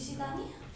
Di sitani?